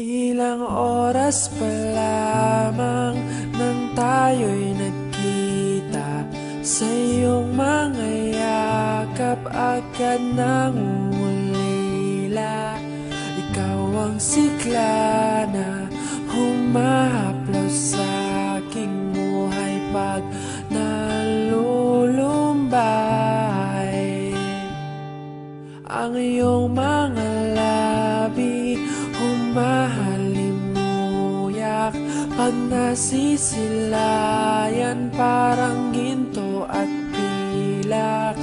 Ilang oras pa lamang nang tayo'y nagkita Sa iyong mga yakap agad nang ulila Ikaw ang sikla na humahaplos sa aking buhay Pag nalulumbay Ang iyong Pag nasisilayan parang ginto at pilak.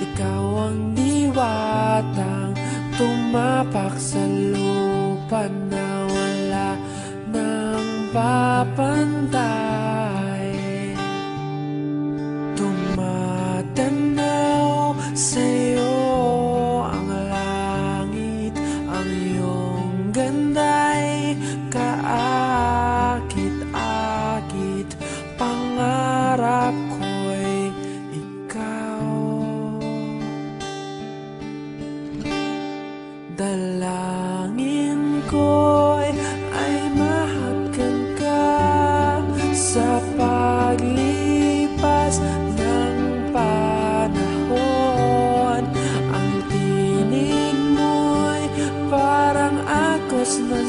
Ikaw ang diwatang tumapak sa lupa na wala nang papantay. Tumatanaw sa'yo ang langit Ang iyong ganda'y Ko'y ay ka Sa paglipas ng panahon. Ang tinig mo'y parang akos ng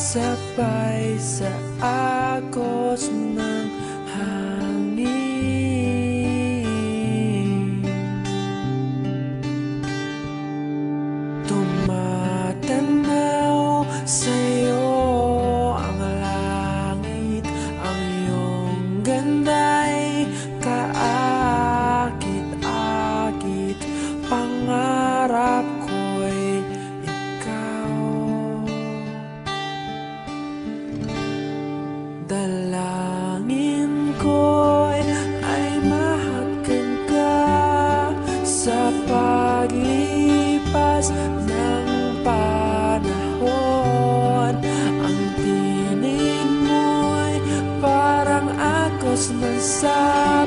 Sumasabay sa agos ng Dalangin ko'y ay mahagkan ka Sa paglipas ng panahon. Ang tinig mo'y parang akos ng sapa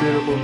Beautiful.